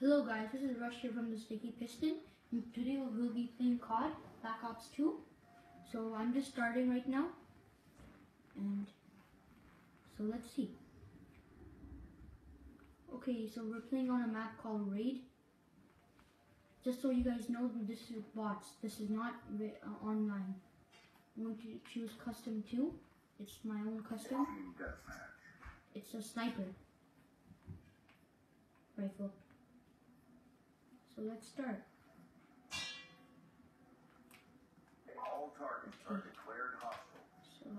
Hello guys, this is Rush here from the Sticky Piston. And today we'll be playing COD, Black Ops 2. So I'm just starting right now. And so let's see. Okay, so we're playing on a map called Raid. Just so you guys know, this is bots. This is not uh, online. I'm going to choose custom 2. It's my own custom. It's a sniper rifle. So let's start. All targets are declared hostile. So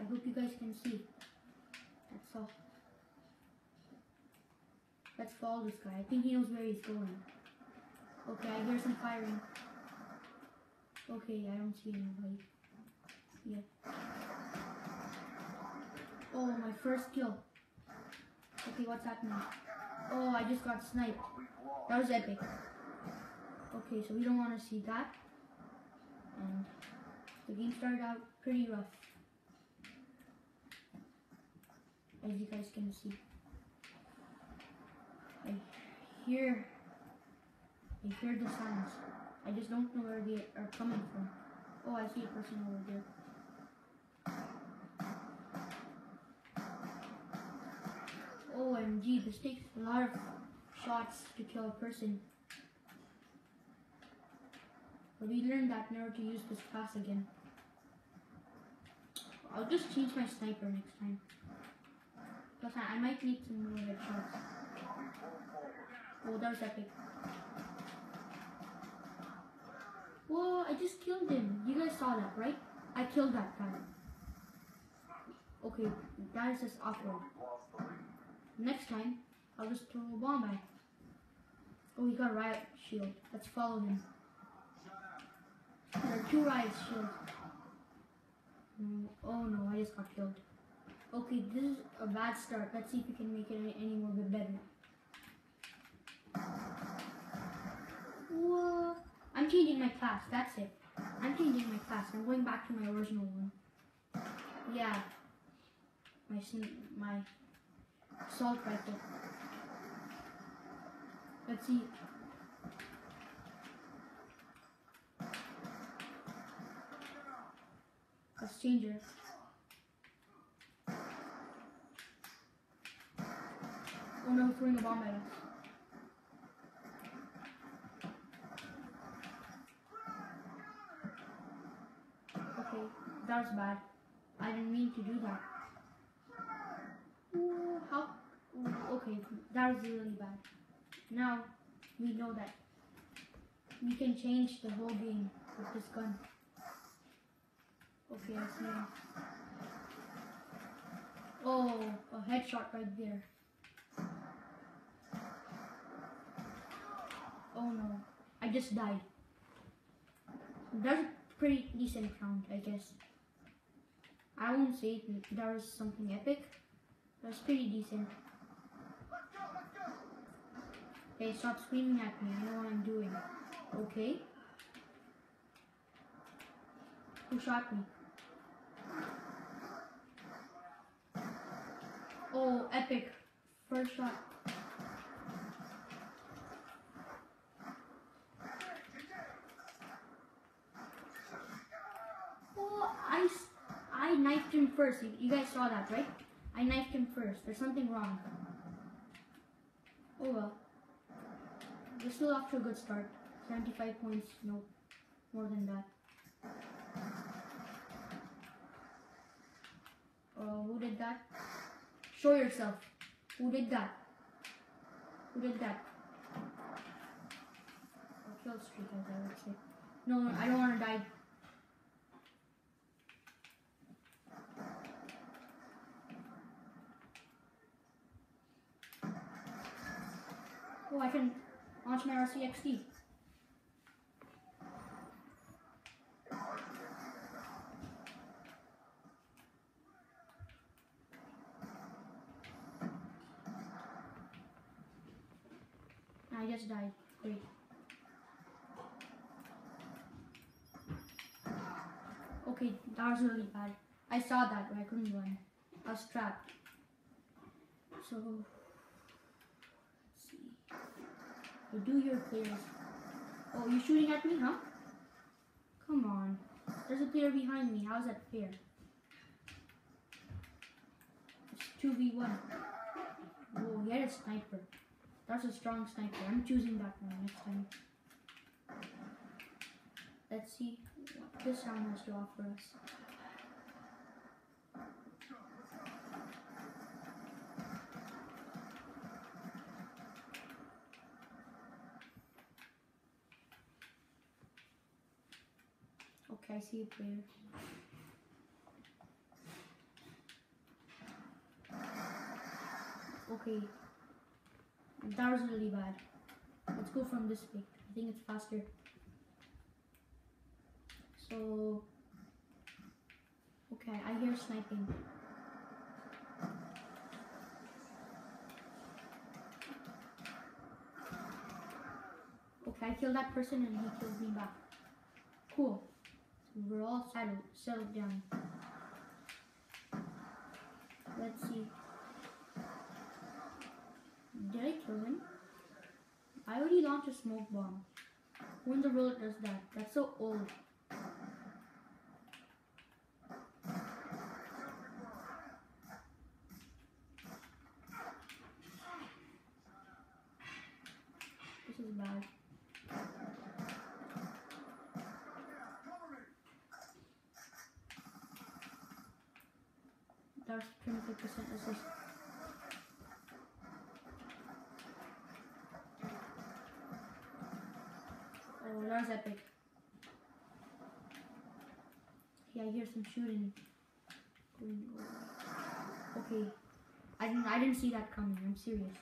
I hope you guys can see. That's all. Let's follow this guy. I think he knows where he's going. Okay, I hear some firing. Okay, I don't see anybody. Yeah. Oh, my first kill. Okay, what's happening? Oh, I just got sniped. That was epic. Okay, so we don't want to see that. And the game started out pretty rough. As you guys can see. I hear I hear the sounds. I just don't know where they are coming from. Oh, I see a person over there. OMG, this takes a lot of shots to kill a person. But we learned that never to use this class again. I'll just change my sniper next time. Plus, I, I might need some more headshots. Oh, that was epic. Whoa, I just killed him. You guys saw that, right? I killed that guy. Okay, that is just awkward. Next time, I'll just throw a bomb at. Oh, he got a riot shield. Let's follow him. There are two riot shields. Oh no, I just got killed. Okay, this is a bad start. Let's see if we can make it any, any more bit better. Whoa. I'm changing my class. That's it. I'm changing my class. I'm going back to my original one. Yeah. My my assault rifle. Let's see. Let's change it. Oh no, throwing a bomb at us. Okay, that was bad. I didn't mean to do that. Okay, that was really bad. Now we know that we can change the whole game with this gun. Okay, I see. Oh, a headshot right there. Oh no, I just died. That's a pretty decent count, I guess. I won't say that was something epic. That's pretty decent. Hey, stop screaming at me. I know what I'm doing. Okay. Who shot me? Oh, epic. First shot. Oh, I, I knifed him first. You, you guys saw that, right? I knifed him first. There's something wrong. Oh well. We're still off to a good start. 75 points, no more than that. Oh, who did that? Show yourself. Who did that? Who did that? A kill streak, as I would say. No, I don't want to die. Oh, I can launch my RCXD. I just died. Great. Okay, that was really bad. I saw that, but I couldn't run. I was trapped. So, So do your clears. Oh, you're shooting at me, huh? Come on. There's a player behind me. How's that fair? It's 2v1. Whoa, he had a sniper. That's a strong sniper. I'm choosing that one next time. Let's see what this round has to offer us. I see a player. Okay. That was really bad. Let's go from this way. I think it's faster. So. Okay, I hear sniping. Okay, I killed that person and he killed me back. Cool. We're all settled, settled down. Let's see. Did I kill him? I already launched a smoke bomb. Who in the world does that? That's so old. This is bad. Oh, that was epic. Yeah, I hear some shooting. Okay. I didn't I didn't see that coming, I'm serious.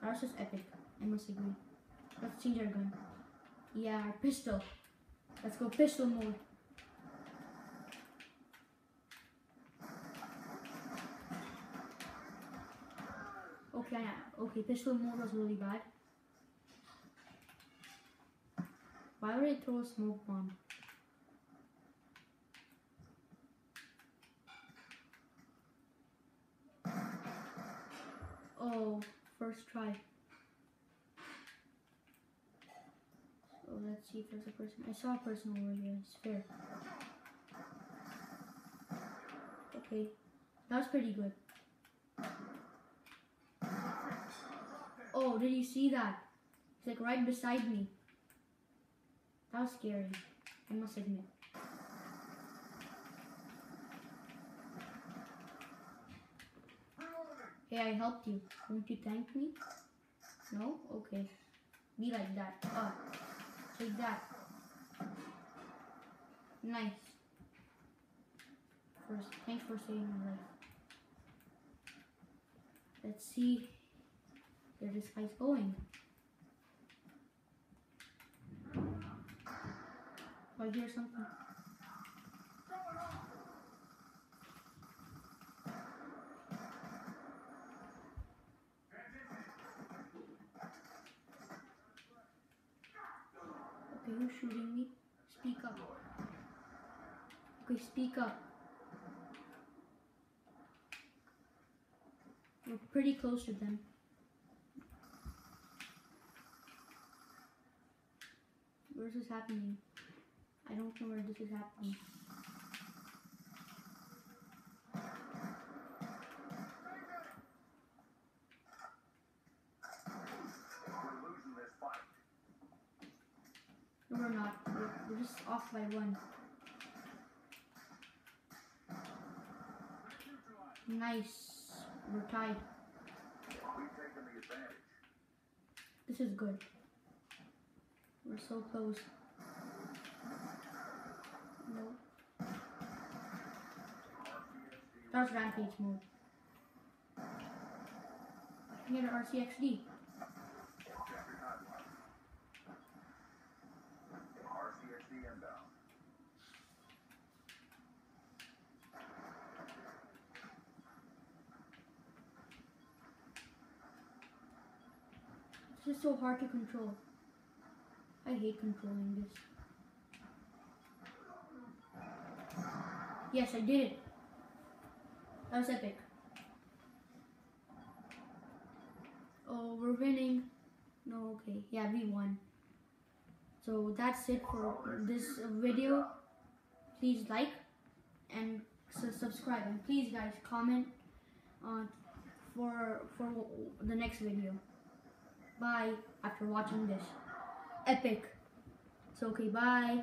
That was just epic. I must agree. Let's change our gun. Yeah, pistol. Let's go pistol mode. Okay, okay, pistol mode was really bad. I throw a smoke bomb? Oh, first try. So let's see if there's a person. I saw a person over here. It's fair. Okay, that was pretty good. Oh, did you see that? It's like right beside me. That was scary. I must admit. Hey, I helped you. Won't you thank me? No? Okay. Be like that. Ah. Take that. Nice. First, thanks for saving my life. Let's see where this guy's going. I hear something. Okay, who's shooting me? Speak up. Okay, speak up. We're pretty close to them. Where's this happening? I don't know where this is happening. No, we're not. We're, we're just off by one. Nice. We're tied. This is good. We're so close. That was rampage mode. Get an RCXD. This is so hard to control. I hate controlling this. Yes, I did it. That was epic. Oh, we're winning. No, Okay, yeah, we won. So that's it for this video. Please like and su- subscribe, and please, guys, comment uh, for for the next video. Bye. After watching this, epic. So okay, bye.